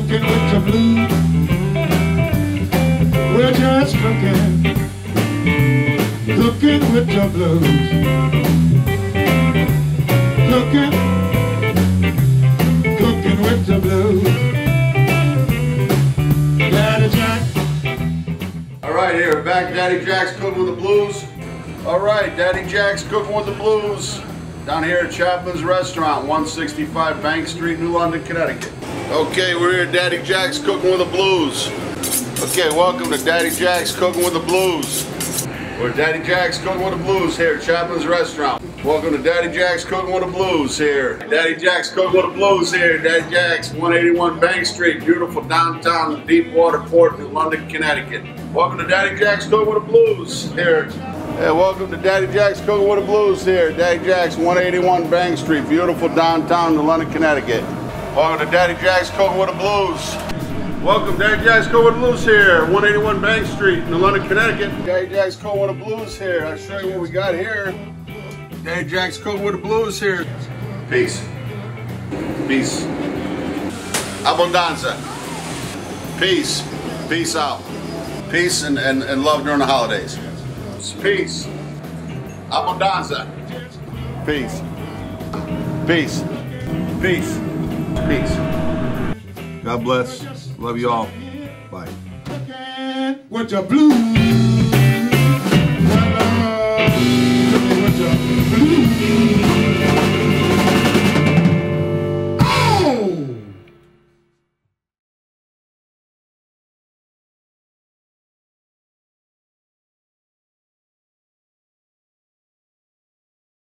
cooking with the blues. We're just cooking, cooking with the blues. Cooking, cooking with the blues. Daddy Jack. All right, here, back Daddy Jack's Cooking with the Blues. All right, Daddy Jack's Cooking with the Blues. Down here at Chaplin's Restaurant, 165 Bank Street, New London, Connecticut. Okay, we're here at Daddy Jack's Cooking with the Blues. Okay, welcome to Daddy Jack's Cooking with the Blues. We're Daddy Jack's Cooking with the Blues here at Chaplin's Restaurant. Welcome to Daddy Jack's Cooking with the Blues here. Daddy Jack's Cooking with the Blues here. Daddy Jack's, 181 Bank Street, beautiful downtown Deepwater Port, New London, Connecticut. Welcome to Daddy Jack's Cooking with the Blues here. Yeah, welcome to Daddy Jack's Cooking with the Blues here. Daddy Jack's, 181 Bank Street, beautiful downtown London, Connecticut. Welcome to Daddy Jack's Cooking with the Blues. Welcome, Daddy Jack's Cooking with the Blues here, 181 Bank Street, New London, Connecticut. Daddy Jack's Cooking with the Blues here. I'll show you what we got here. Daddy Jack's Cooking with the Blues here. Peace. Peace. Abundanza. Peace. Peace out. Peace and, and, and love during the holidays. Peace. Abundanza. Peace. Peace. Peace. Peace. God bless. Love you all. Bye. With the blues.